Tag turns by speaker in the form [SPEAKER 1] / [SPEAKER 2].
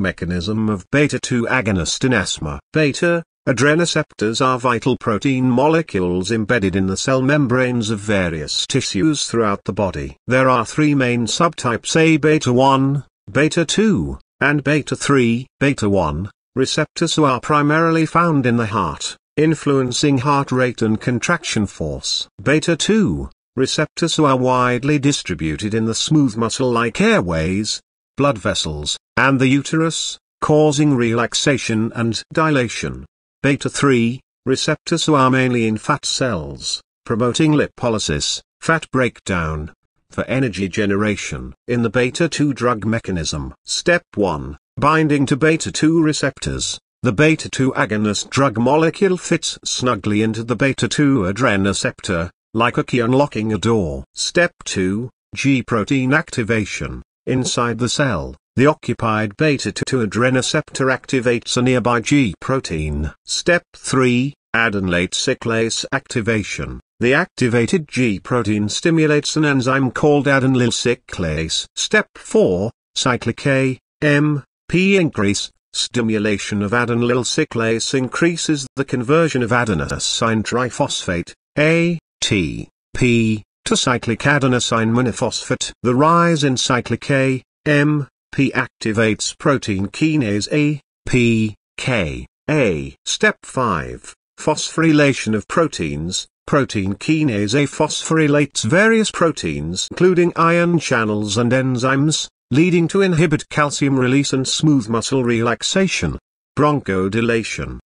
[SPEAKER 1] Mechanism of beta-2 agonist in asthma. Beta, adrenoceptors are vital protein molecules embedded in the cell membranes of various tissues throughout the body. There are three main subtypes A beta-1, beta-2, and beta-3. Beta-1, receptors who are primarily found in the heart, influencing heart rate and contraction force. Beta-2, receptors who are widely distributed in the smooth muscle-like airways, blood vessels, and the uterus, causing relaxation and dilation. Beta-3, receptors who are mainly in fat cells, promoting lipolysis, fat breakdown, for energy generation. In the beta-2 drug mechanism. Step 1. Binding to beta-2 receptors. The beta-2 agonist drug molecule fits snugly into the beta-2 adrenoceptor, like a key unlocking a door. Step 2. G protein activation. Inside the cell, the occupied beta-2 adrenoceptor activates a nearby G protein. Step 3. Adenylate cyclase activation. The activated G protein stimulates an enzyme called adenylyl cyclase. Step 4. Cyclic A, M, P increase. Stimulation of adenylyl cyclase increases the conversion of adenosine triphosphate, A, T, P, to cyclic adenosine monophosphate. The rise in cyclic A, M, P activates protein kinase A, P, K, A. Step 5. Phosphorylation of proteins. Protein kinase A phosphorylates various proteins including ion channels and enzymes, leading to inhibit calcium release and smooth muscle relaxation. Bronchodilation